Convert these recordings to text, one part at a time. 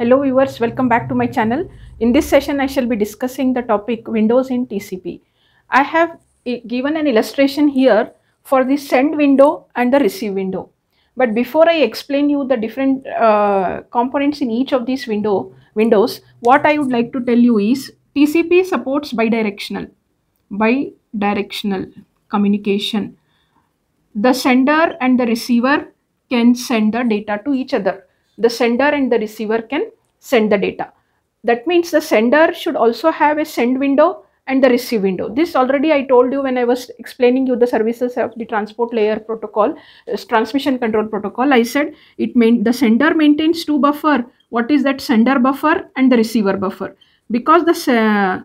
Hello viewers, welcome back to my channel. In this session, I shall be discussing the topic Windows in TCP. I have given an illustration here for the send window and the receive window. But before I explain you the different uh, components in each of these window windows, what I would like to tell you is TCP supports bidirectional, bidirectional communication. The sender and the receiver can send the data to each other. The sender and the receiver can send the data. That means the sender should also have a send window and the receive window. This already I told you when I was explaining you the services of the transport layer protocol, uh, transmission control protocol. I said it main the sender maintains two buffer. What is that sender buffer and the receiver buffer? Because the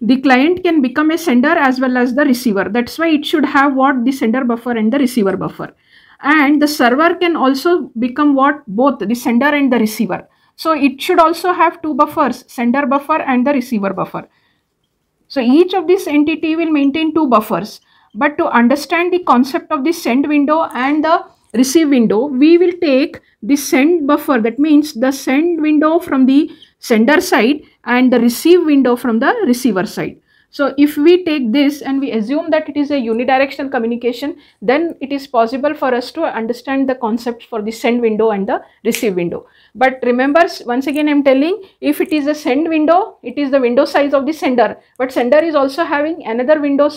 the client can become a sender as well as the receiver. That's why it should have what the sender buffer and the receiver buffer. And the server can also become what both the sender and the receiver. So it should also have two buffers, sender buffer and the receiver buffer. So each of this entity will maintain two buffers. But to understand the concept of the send window and the receive window, we will take the send buffer. That means the send window from the sender side and the receive window from the receiver side. So if we take this and we assume that it is a unidirectional communication, then it is possible for us to understand the concept for the send window and the receive window. But remember, once again, I'm telling if it is a send window, it is the window size of the sender. But sender is also having another window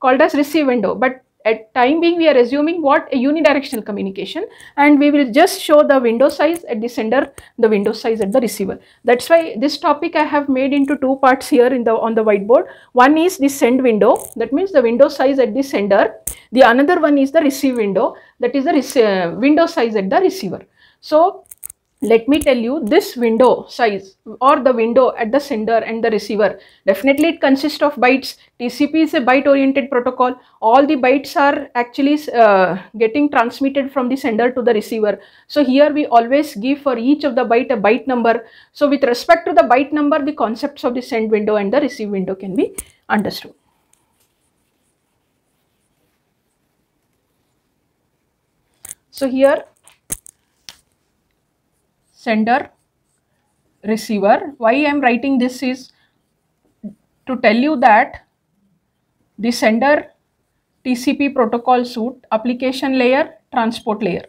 called as receive window. But at time being, we are assuming what a unidirectional communication, and we will just show the window size at the sender, the window size at the receiver. That's why this topic I have made into two parts here in the on the whiteboard. One is the send window, that means the window size at the sender. The another one is the receive window, that is the uh, window size at the receiver. So let me tell you this window size or the window at the sender and the receiver definitely it consists of bytes. Tcp is a byte oriented protocol. All the bytes are actually uh, getting transmitted from the sender to the receiver. So here we always give for each of the byte a byte number. So with respect to the byte number the concepts of the send window and the receive window can be understood. So here sender receiver. Why i am writing this is to tell you that the sender tcp protocol suite application layer transport layer.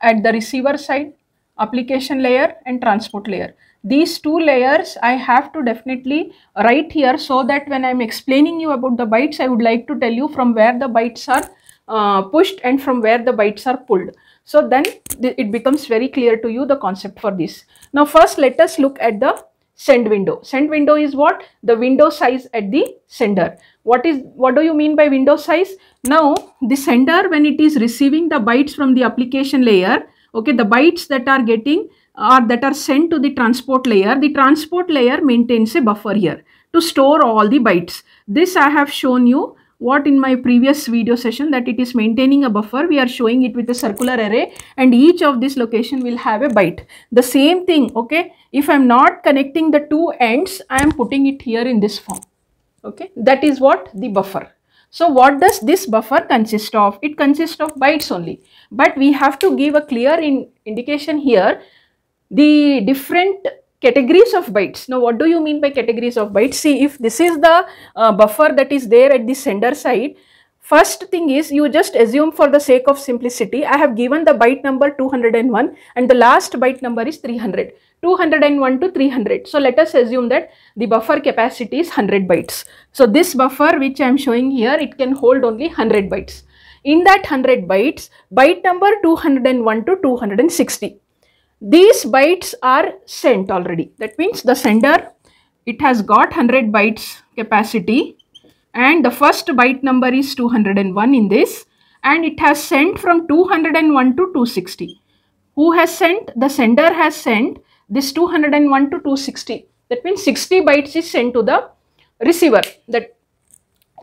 At the receiver side application layer and transport layer. These two layers i have to definitely write here so that when i'm explaining you about the bytes i would like to tell you from where the bytes are uh, pushed and from where the bytes are pulled so then th- it becomes very clear to you the concept for this. Now first let us look at the send window. Send window is what? The window size at the sender. What is what do you mean by window size? Now the sender when it is receiving the bytes from the application layer okay the bytes that are getting or that are sent to the transport layer. The transport layer maintains a buffer here to store all the bytes. This i have shown you what in my previous video session that it is maintaining a buffer. We are showing it with a circular array and each of this location will have a byte. The same thing okay? If i'm not connecting the two ends i am putting it here in this form okay? That is what the buffer. So what does this buffer consist of? It consists of bytes only. But we have to give a clear in indication here. The different categories of bytes. Now what do you mean by categories of bytes? See if this is the uh, buffer that is there at the sender side first thing is you just assume for the sake of simplicity i have given the byte number 201 and the last byte number is 300 201 to 300 so let us assume that the buffer capacity is 100 bytes. So this buffer which i am showing here it can hold only 100 bytes. In that 100 bytes byte number 201 to 260 these bytes are sent already. That means the sender it has got 100 bytes capacity. And the first byte number is 201 in this. And it has sent from 201 to 260 who has sent? The sender has sent this 201 to 260 that means 60 bytes is sent to the receiver. That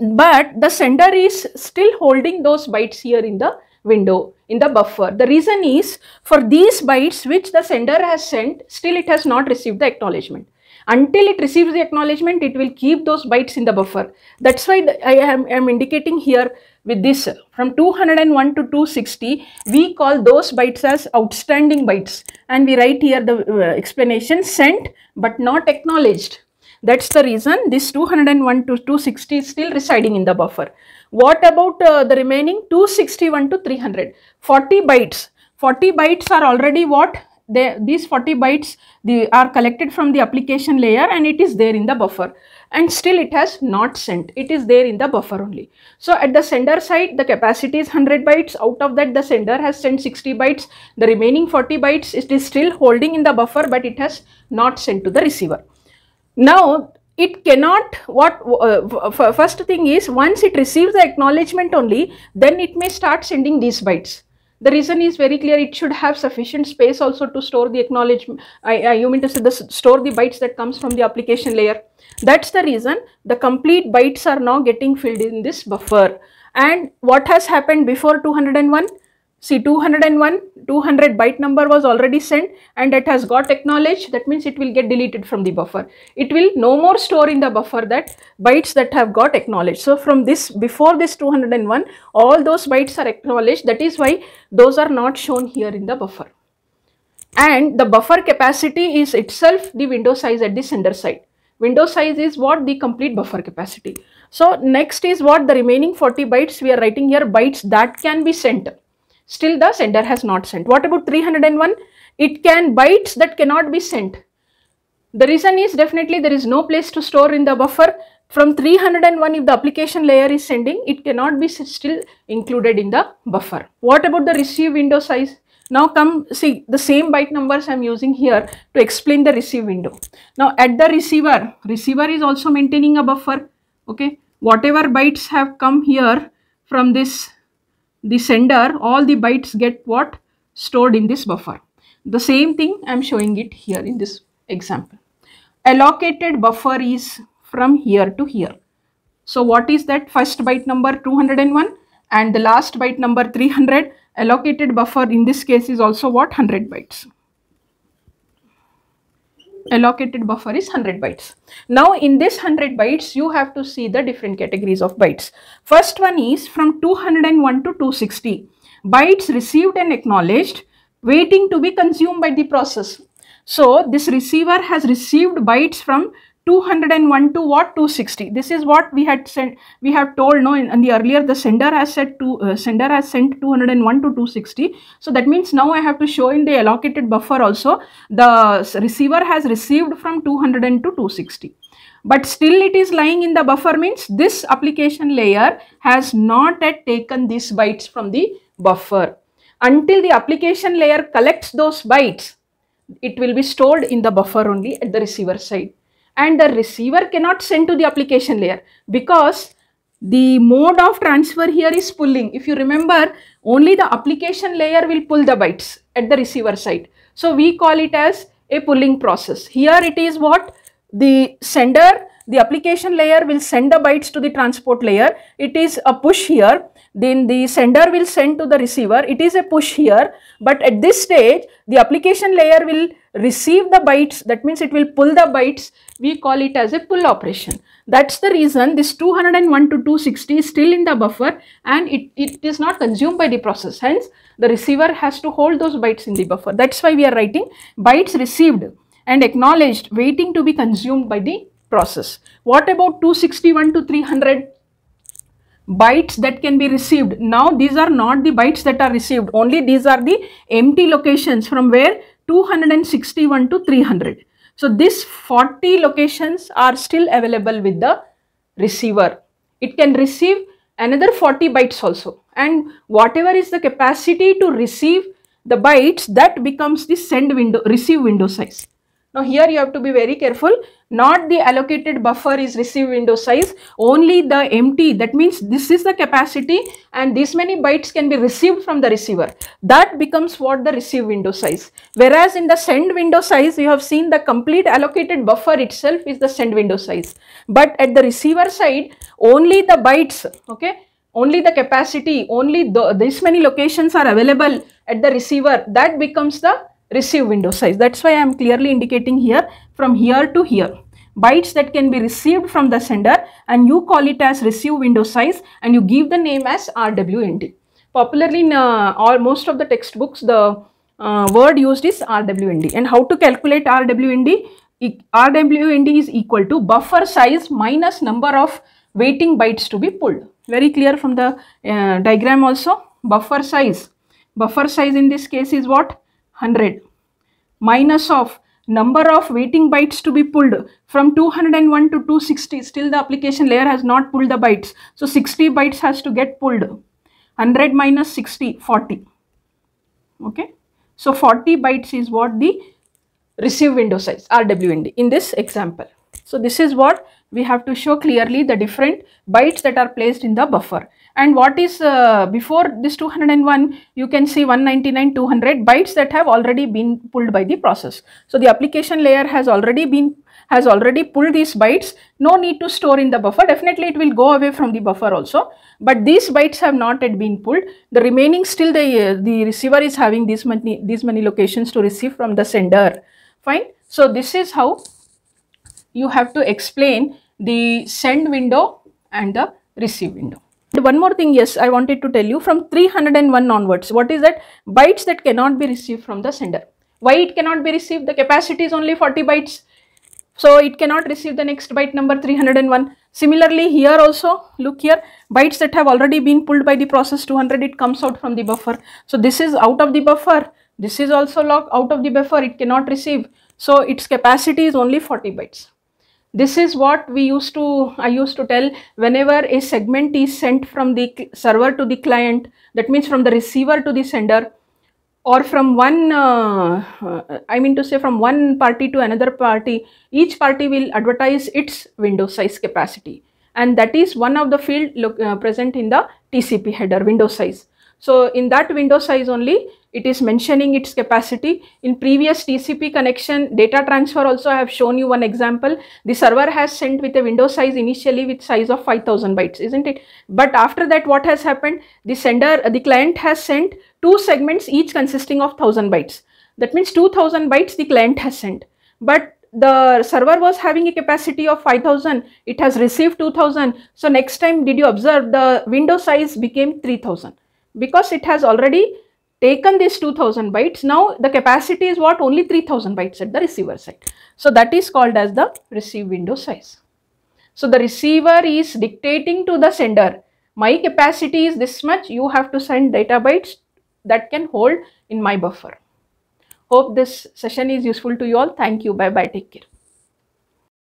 but the sender is still holding those bytes here in the window in the buffer the reason is for these bytes which the sender has sent still it has not received the acknowledgement Until it receives the acknowledgement, it will keep those bytes in the buffer. That's why I am, am indicating here with this from 201 to 260, we call those bytes as outstanding bytes. And we write here the uh, explanation sent but not acknowledged. That's the reason this 201 to 260 is still residing in the buffer. What about uh, the remaining 261 to 300? 40 bytes. 40 bytes are already what? They, these 40 bytes they are collected from the application layer and it is there in the buffer and still it has not sent it is there in the buffer only so at the sender side the capacity is 100 bytes out of that the sender has sent 60 bytes the remaining 40 bytes it is still holding in the buffer but it has not sent to the receiver now it cannot what uh, first thing is once it receives the acknowledgement only then it may start sending these bytes the reason is very clear. It should have sufficient space also to store the acknowledgement. I, I, you mean to say the store the bytes that comes from the application layer. That's the reason the complete bytes are now getting filled in this buffer. And what has happened before 201? See 201, 200 byte number was already sent and it has got acknowledged. That means it will get deleted from the buffer. It will no more store in the buffer that bytes that have got acknowledged. So from this, before this 201, all those bytes are acknowledged. That is why those are not shown here in the buffer. And the buffer capacity is itself the window size at the sender side. Window size is what the complete buffer capacity. So next is what the remaining 40 bytes we are writing here bytes that can be sent Still the sender has not sent. What about 301? It can bytes that cannot be sent. The reason is definitely there is no place to store in the buffer. From 301 if the application layer is sending, it cannot be still included in the buffer. What about the receive window size? Now come see the same byte numbers I am using here to explain the receive window. Now at the receiver, receiver is also maintaining a buffer. Okay, whatever bytes have come here from this the sender, all the bytes get what? Stored in this buffer. The same thing I am showing it here in this example. Allocated buffer is from here to here. So what is that first byte number 201 and the last byte number 300 allocated buffer in this case is also what 100 bytes allocated buffer is 100 bytes. Now in this 100 bytes you have to see the different categories of bytes. First one is from 201 to 260 bytes received and acknowledged waiting to be consumed by the process. So this receiver has received bytes from 201 to what? 260 this is what we had sent we have told no in, in the earlier the sender has said to uh, sender has sent 201 to 260 so that means now i have to show in the allocated buffer also. The receiver has received from 200 to 260 but still it is lying in the buffer means this application layer has not yet taken these bytes from the buffer. Until the application layer collects those bytes it will be stored in the buffer only at the receiver side and the receiver cannot send to the application layer because the mode of transfer here is pulling. If you remember, only the application layer will pull the bytes at the receiver side. So we call it as a pulling process. Here it is what the sender, the application layer will send the bytes to the transport layer. It is a push here. Then the sender will send to the receiver. It is a push here. But at this stage, the application layer will receive the bytes. That means it will pull the bytes we call it as a pull operation. That's the reason this 201 to 260 is still in the buffer and it, it is not consumed by the process. Hence, the receiver has to hold those bytes in the buffer. That's why we are writing bytes received and acknowledged waiting to be consumed by the process. What about 261 to 300? bytes that can be received. Now these are not the bytes that are received, only these are the empty locations from where 261 to 300. So these 40 locations are still available with the receiver. It can receive another 40 bytes also and whatever is the capacity to receive the bytes that becomes the send window receive window size. Now here you have to be very careful. Not the allocated buffer is receive window size. Only the empty. That means this is the capacity and this many bytes can be received from the receiver. That becomes what the receive window size. Whereas in the send window size, you have seen the complete allocated buffer itself is the send window size. But at the receiver side, only the bytes, okay, only the capacity, only the, this many locations are available at the receiver. That becomes the receive window size. That's why I am clearly indicating here from here to here bytes that can be received from the sender and you call it as receive window size and you give the name as RWND. Popularly in uh, all most of the textbooks the uh, word used is RWND and how to calculate RWND? RWND is equal to buffer size minus number of waiting bytes to be pulled. Very clear from the uh, diagram also buffer size. Buffer size in this case is what? 100 minus of number of waiting bytes to be pulled from 201 to 260 still the application layer has not pulled the bytes. So 60 bytes has to get pulled. 100 minus 60 40 okay? So 40 bytes is what the receive window size rwnd in this example. So this is what we have to show clearly the different bytes that are placed in the buffer and what is uh, before this 201 you can see 199 200 bytes that have already been pulled by the process. So the application layer has already been has already pulled these bytes. No need to store in the buffer. Definitely it will go away from the buffer also. But these bytes have not yet been pulled. The remaining still the uh, the receiver is having these many these many locations to receive from the sender. Fine. So this is how you have to explain the send window and the receive window one more thing, yes, I wanted to tell you from 301 onwards, what is that? Bytes that cannot be received from the sender. Why it cannot be received? The capacity is only 40 bytes. So it cannot receive the next byte number 301. Similarly, here also, look here, bytes that have already been pulled by the process 200, it comes out from the buffer. So this is out of the buffer. This is also locked out of the buffer, it cannot receive. So its capacity is only 40 bytes. This is what we used to, I used to tell whenever a segment is sent from the server to the client, that means from the receiver to the sender or from one, uh, uh, I mean to say from one party to another party, each party will advertise its window size capacity and that is one of the field look, uh, present in the TCP header window size. So in that window size only it is mentioning its capacity. In previous TCP connection data transfer also I have shown you one example. The server has sent with a window size initially with size of 5000 bytes isn't it? But after that what has happened? The sender, uh, the client has sent two segments each consisting of 1000 bytes. That means 2000 bytes the client has sent. But the server was having a capacity of 5000 it has received 2000 so next time did you observe the window size became 3000 because it has already taken this 2000 bytes now the capacity is what? Only 3000 bytes at the receiver side. So that is called as the receive window size. So the receiver is dictating to the sender my capacity is this much you have to send data bytes that can hold in my buffer. Hope this session is useful to you all. Thank you. Bye bye take care